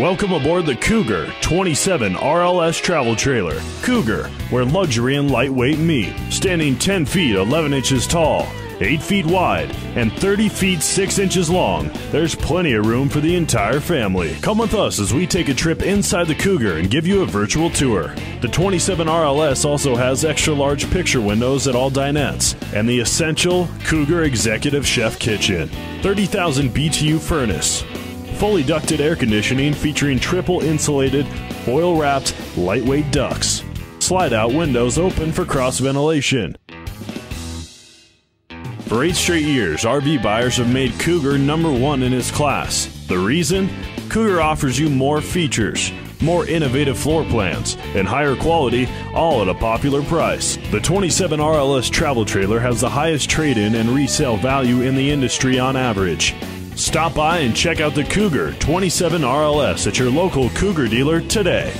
Welcome aboard the Cougar 27 RLS travel trailer. Cougar, where luxury and lightweight meet. Standing 10 feet 11 inches tall, 8 feet wide, and 30 feet 6 inches long, there's plenty of room for the entire family. Come with us as we take a trip inside the Cougar and give you a virtual tour. The 27 RLS also has extra large picture windows at all dinettes and the essential Cougar Executive Chef Kitchen. 30,000 BTU furnace, fully ducted air conditioning featuring triple insulated, foil wrapped, lightweight ducts. Slide out windows open for cross ventilation. For eight straight years, RV buyers have made Cougar number one in its class. The reason? Cougar offers you more features, more innovative floor plans, and higher quality, all at a popular price. The 27 RLS travel trailer has the highest trade in and resale value in the industry on average. Stop by and check out the Cougar 27 RLS at your local Cougar dealer today.